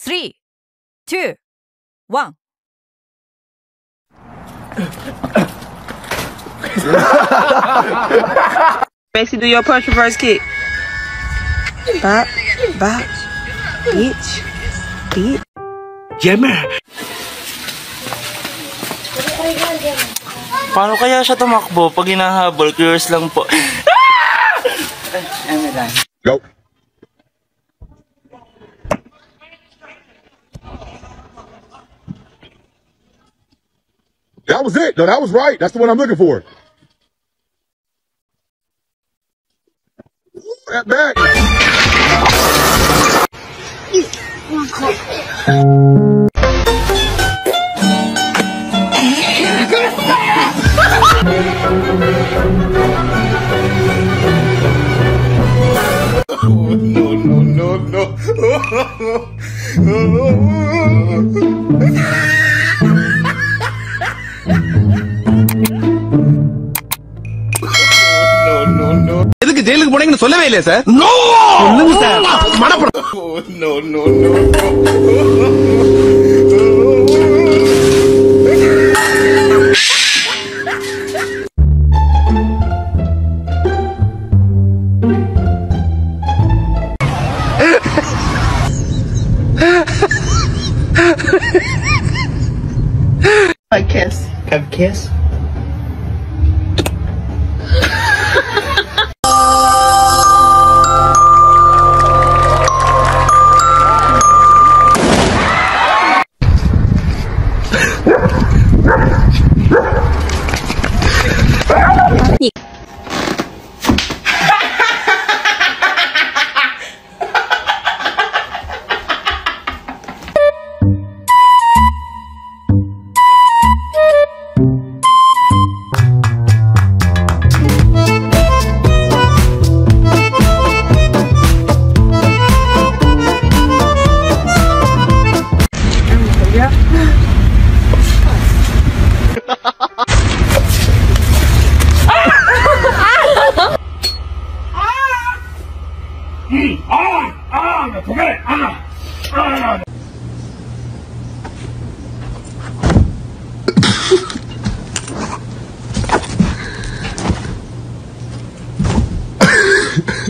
three, two, one. Maxie, do your punch reverse kick. Bop, bop, bitch, bitch. Paano kaya siya tumakbo pag hinahabol? Curious lang po. Go. That was it. No, that was right. That's the one I'm looking for. That back. எதுக்கு ஜெயிலுக்கு போனீங்கன்னு சொல்லவே இல்லையா sir சொல்லுங்க sir மனப்படம் A kiss. A kiss? Yeah. ああああが溶かれああああ Ha ha